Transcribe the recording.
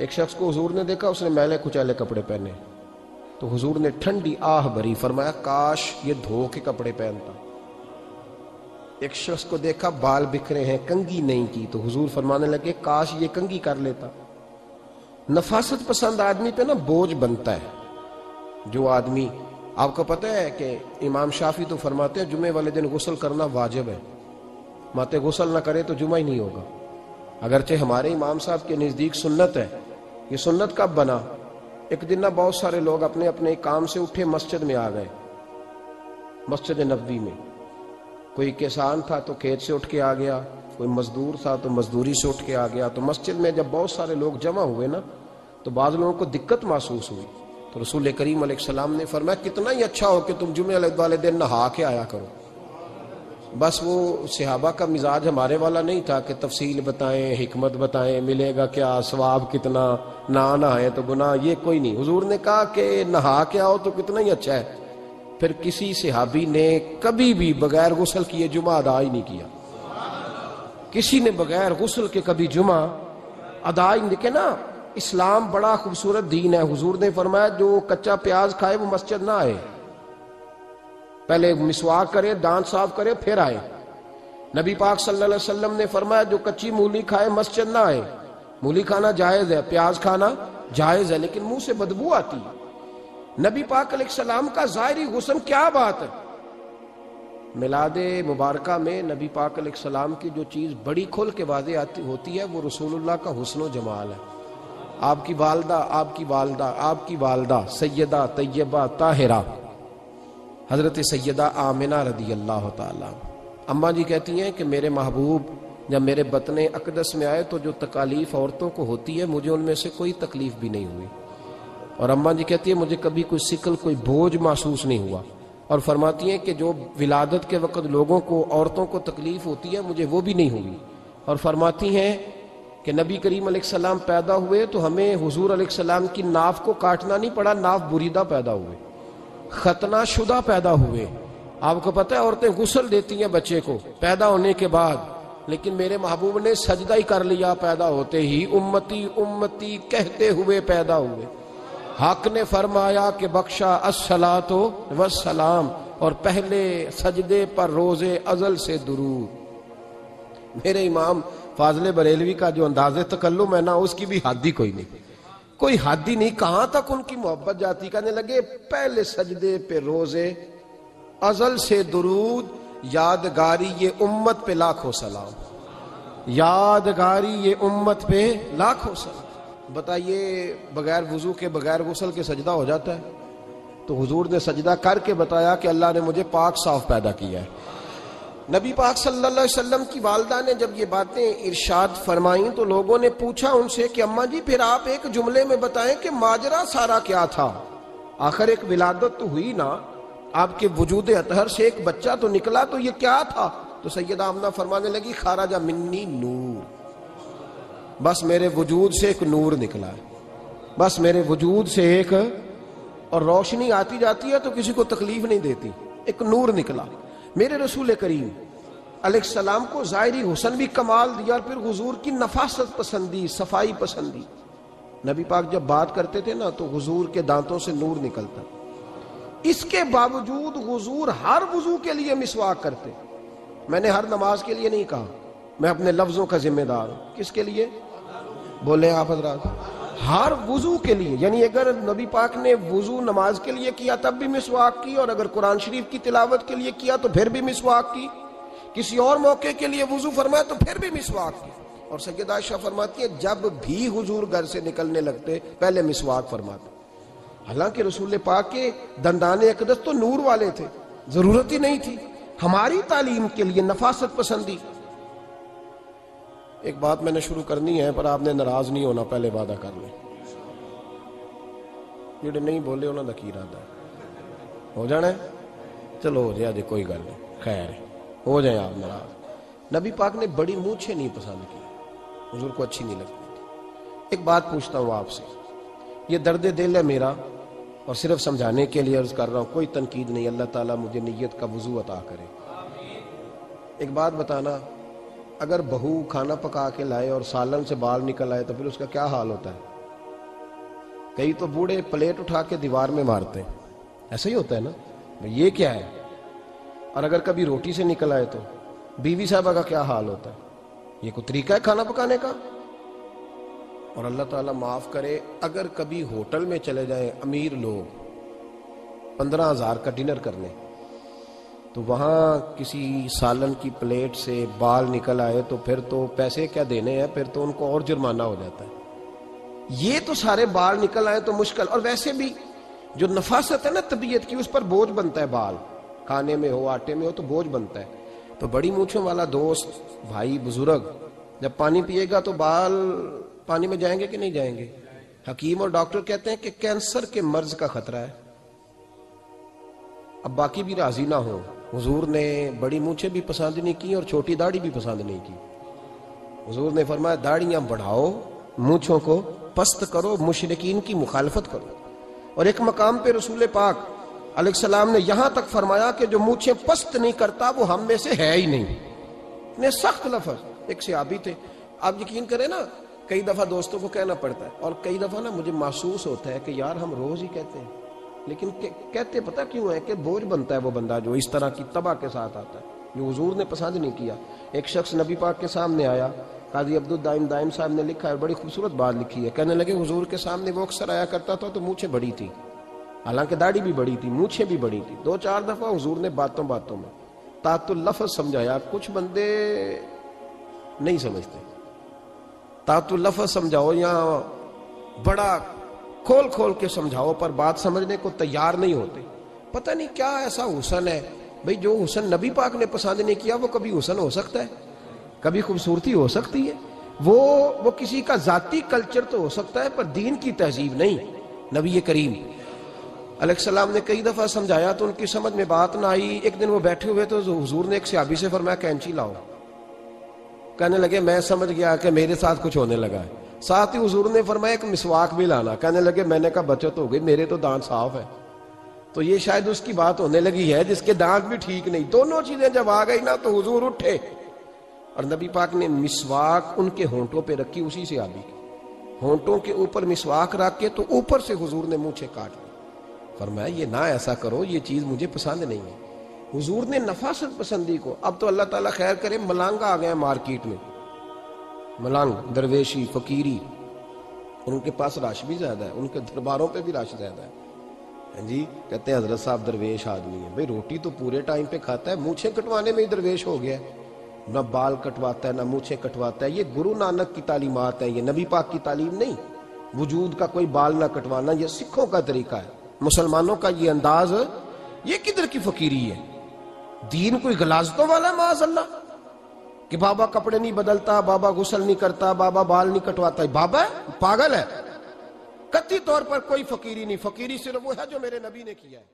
एक शख्स को हुजूर ने देखा, उसने मैले कुचाले कपड़े पहने। तो हुजूर ने ठंडी आह भरी, फरमाया, काश ये धो के कपड़े पहनता। एक शख्स को देखा, बाल बिखरे हैं, कंगी नहीं की। तो हुजूर फरमाने लगे, काश ये कंगी कर लेता। नफासत पसंद आदमी पे ना बोझ बनता है। जो आदमी, आपको पता है कि इमाम शाफी तो फरमाते हैं जुमे वाले दिन गुसल करना वाजिब है। माते गुसल ना करे तो जुमा ही नहीं होगा। अगरचे हमारे इमाम साहब के नज़दीक सुन्नत है। ये सुन्नत कब बना? एक दिन ना बहुत सारे लोग अपने अपने काम से उठे मस्जिद में आ गए, मस्जिद नबी में। कोई किसान था तो खेत से उठ के आ गया, कोई मजदूर था तो मजदूरी से उठ के आ गया। तो मस्जिद में जब बहुत सारे लोग जमा हुए ना तो बाद लोगों को दिक्कत महसूस हुई। तो रसूल करीम सलाम ने फरमाया, कितना ही अच्छा हो कि तुम जुमे वाले दिन नहा के आया करो। बस वो सिहाबा का मिजाज हमारे वाला नहीं था कि तफसील बताएँ, हिकमत बताएँ, मिलेगा क्या, स्वाब कितना, ना नहाए तो गुना ये कोई नहीं। हुजूर ने कहा कि नहा के आओ तो कितना ही अच्छा है। फिर किसी सिहाबी ने कभी भी बगैर गुसल किए जुमा अदा ही नहीं किया। किसी ने बगैर गुसल के कभी जुमा अदा ही नहीं ना। इस्लाम बड़ा खूबसूरत दीन है। हुजूर ने फरमाया, जो कच्चा प्याज खाए वो मस्जिद ना आए। पहले मिसवाक करे, दांत साफ़ करे, फिर आए। नबी पाक सल्लल्लाहु अलैहि वसल्लम ने फरमाया, जो कच्ची मूली खाए, मस्जिद ना आए। मूली खाना जायज़ है, प्याज खाना जायज़ है, लेकिन मुँह से बदबू आती है। नबी पाक सलाम का जाहरी हुसन क्या बात है? मिलाद मुबारक में नबी पाक सलाम की जो चीज़ बड़ी खुल के वादे आती, होती है, वो रसूलुल्लाह का हुसन जमाल है। आपकी वालदा आपकी वालदा आपकी वालदा, सैयदा, तैयबा, ताहिरा। हज़रत सैदा आमिना रदी अल्लाह तम्मा जी कहती हैं कि मेरे महबूब जब मेरे बतने अकदस में आए तो जो तकालीफ औरतों को होती है, मुझे उनमें से कोई तकलीफ़ भी नहीं हुई। और अम्मा जी कहती है, मुझे कभी कोई सिकल, कोई बोझ महसूस नहीं हुआ। और फरमाती हैं कि जो विलादत के वक्त लोगों को, औरतों को तकलीफ़ होती है, मुझे वो भी नहीं हुई। और फरमाती हैं कि नबी करीम सलाम पैदा हुए तो हमें हुजूर सलाम की नाफ को काटना नहीं पड़ा नाफ बुरीदा पैदा हुए। खतना शुदा पैदा हुए। आपको पता है, औरतें गुसल देती हैं बच्चे को, पैदा होने के बाद। लेकिन मेरे महबूब ने सजदा ही कर लिया पैदा होते ही, उम्मती उम्मती कहते हुए पैदा हुए। हक ने फरमाया कि बख्शा असला तो वसलाम और पहले सजदे पर रोज़े अजल से दुरूद। मेरे इमाम फाजले बरेलवी का जो अंदाजे तकल्लुम है ना, उसकी भी हादी कोई नहीं। कोई हादी नहीं, कहाँ तक उनकी मोहब्बत जाती? करने लगे, पहले सजदे पे रोज़े, अजल से दुरूद, यादगारी ये उम्मत पे लाखों सलाम। यादगारी ये उम्मत पे लाखों सलाम। बताइए, बगैर वज़ू के, बगैर गुसल के सजदा हो जाता है? तो हुजूर ने सजदा करके बताया कि अल्लाह ने मुझे पाक साफ़ पैदा किया है। नबी पाक सल्लल्लाहु अलैहि वसल्लम की वालदा ने जब ये बातें इरशाद फरमाई तो लोगों ने पूछा उनसे कि, अम्मा जी, फिर आप एक जुमले में बताएँ कि माजरा सारा क्या था? आखिर एक विलादत तो हुई ना? आपके वजूद अतहर से एक बच्चा तो निकला तो ये क्या था? तो सैयद आमना फरमाने लगी, खाराजा मिन्नी नूर। बस मेरे वजूद से एक नूर निकला बस मेरे वजूद से एक, और रोशनी आती जाती है तो किसी को तकलीफ़ नहीं देती। एक नूर निकला। मेरे रसूल करीम सलाम को जायरी हुसन भी कमाल दिया और फिर हुजूर की नफासत पसंदी, सफ़ाई पसंदी। नबी पाक जब बात करते थे ना तो हुजूर के दांतों से नूर निकलता। इसके बावजूद हुजूर हर वज़ू के लिए मिसवाक करते। मैंने हर नमाज़ के लिए नहीं कहा, मैं अपने लफ्जों का जिम्मेदार हूँ। किसके लिए? बोले आप हजरात। हर वज़ू के लिए, यानी अगर नबी पाक ने वज़ू नमाज़ के लिए किया, तब भी मिसवाक की, और अगर कुरान शरीफ की तिलावत के लिए किया तो फिर भी मिसवाक की। किसी और मौके के लिए वज़ू फरमाया तो फिर भी मिसवाक की। और सैयद आयशा फरमाती है, जब भी हुजूर घर से निकलने लगते, पहले मिसवाक फरमाते। हालाँकि रसूल पाक के दंदाने अकदस तो नूर वाले थे, ज़रूरत ही नहीं थी। हमारी तालीम के लिए नफासत पसंदी एक बात मैंने शुरू करनी है पर आपने नाराज नहीं होना पहले वादा कर ले ਜਿਹੜੇ नहीं बोले उन्होंने की इरादा हो जाना है चलो हो जाए कोई गल नहीं खैर हो जाए आप नाराज नबी पाक ने बड़ी मूछे नहीं पसंद की हजूर को अच्छी नहीं लगती थी एक बात पूछता हूं आपसे ये दर्द दिल है मेरा और सिर्फ समझाने के लिए अर्ज कर रहा हूं कोई तनकीद नहीं अल्लाह ताला मुझे नीयत का वजू अता करे एक बात बताना अगर बहू खाना पका के लाए और सालन से बाल निकल आए तो फिर उसका क्या हाल होता है? कई तो बूढ़े प्लेट उठा के दीवार में मारते हैं। ऐसा ही होता है ना? ये क्या है? और अगर कभी रोटी से निकल आए तो? बीवी साहबा का क्या हाल होता है? ये कोई तरीका है खाना पकाने का? और अल्लाह ताला माफ़ करे, अगर कभी होटल में चले जाए अमीर लोग, पंद्रह हज़ार का डिनर करने तो वहाँ किसी सालन की प्लेट से बाल निकल आए तो फिर तो पैसे क्या देने हैं? फिर तो उनको और जुर्माना हो जाता है। ये तो सारे बाल निकल आए तो मुश्किल। और वैसे भी जो नफासत है ना तबीयत की, उस पर बोझ बनता है बाल। खाने में हो, आटे में हो तो बोझ बनता है। तो बड़ी मूछों वाला दोस्त, भाई, बुज़ुर्ग, जब पानी पिएगा तो बाल पानी में जाएँगे कि नहीं जाएँगे? हकीम और डॉक्टर कहते हैं कि कैंसर के मर्ज का खतरा है। अब बाकी भी राज़ी ना हो। हुजूर ने बड़ी मूछे भी पसंद नहीं की और छोटी दाढ़ी भी पसंद नहीं की। हुजूर ने फरमाया, दाढ़ियाँ बढ़ाओ, मूछों को पस्त करो, मुशरकिन की मुखालफत करो। और एक मकाम पे रसूल पाक सलाम ने यहाँ तक फरमाया कि जो मूछे पस्त नहीं करता, वो हम में से है ही नहीं। ने सख्त लफज। एक सियाबी थे। आप यकीन करें ना, कई दफ़ा दोस्तों को कहना पड़ता है, और कई दफ़ा ना मुझे महसूस होता है कि यार, हम रोज ही कहते हैं। लेकिन कहते पता क्यों है कि बोझ बनता है वो बंदा जो इस तरह की तबाह के साथ आता है, जो हजूर ने पसंद नहीं किया। एक शख्स नबी पाक के सामने आया, काजी अब्दुल दाइम दाइम साहब ने लिखा है, बड़ी खूबसूरत बात लिखी है। कहने लगे, हुजूर के सामने वो अक्सर आया करता था तो मूछे बड़ी थी। हालाँकि दाढ़ी भी बड़ी थी मूछे भी बड़ी थी। दो चार दफ़ा हुजूर ने बातों बातों में तातुल लफज समझाया, कुछ बंदे नहीं समझते। तातुल लफज समझाओ या बड़ा खोल खोल के समझाओ, पर बात समझने को तैयार नहीं होते। पता नहीं क्या ऐसा हुसन है। भाई, जो हुसन नबी पाक ने पसंद नहीं किया, वो कभी हुसन हो सकता है? कभी खूबसूरती हो सकती है? वो वो किसी का जाती कल्चर तो हो सकता है, पर दीन की तहजीब नहीं। नबी करीम अलैहिस्सलाम ने कई दफ़ा समझाया तो उनकी समझ में बात ना आई। एक दिन वो बैठे हुए तो हुजूर ने एक सियाबी से फरमाया, कैंची लाओ। कहने लगे, मैं समझ गया कि मेरे साथ कुछ होने लगा है। साथ ही हजूर ने फरमाया, एक मिसवाक भी लाना। कहने लगे, मैंने कहा बचत हो गई, मेरे तो दांत साफ़ है। तो ये शायद उसकी बात होने लगी है, जिसके दांत भी ठीक नहीं। दोनों चीज़ें जब आ गई ना तो हुजूर उठे। और नबी पाक ने मिसवाक उनके होंठों पे रखी, उसी से आदि होंठों के ऊपर मिसवाक रख के तो ऊपर से हुजूर ने मुझे काट ली फरमाया, ये ना ऐसा करो, ये चीज़ मुझे पसंद नहीं है। हुजूर ने नफासत पसंदी को, अब तो अल्लाह ताला खैर करे, मलांगा आ गया मार्केट में। मलंग, दरवेशी, फकीरी और उनके पास रश भी ज़्यादा है, उनके दरबारों पे भी रश ज़्यादा है। हाँ जी, कहते हैं हज़रत साहब दरवेश आदमी है। भाई रोटी तो पूरे टाइम पे खाता है, मूछे कटवाने में ही दरवेश हो गया ना बाल कटवाता है, ना मूछे कटवाता है। ये गुरु नानक की तालीमत है, ये नबी पाक की तालीम नहीं। वजूद का कोई बाल ना कटवाना, ये सिखों का तरीका है। मुसलमानों का ये अंदाज, ये किधर की फकीरी है? दीन कोई गलाजतों वाला माज अल्लाह कि बाबा कपड़े नहीं बदलता, बाबा गुसल नहीं करता, बाबा बाल नहीं कटवाता। बाबा पागल है। कति तौर पर कोई फकीरी नहीं। फकीरी सिर्फ़ वो है जो मेरे नबी ने किया है।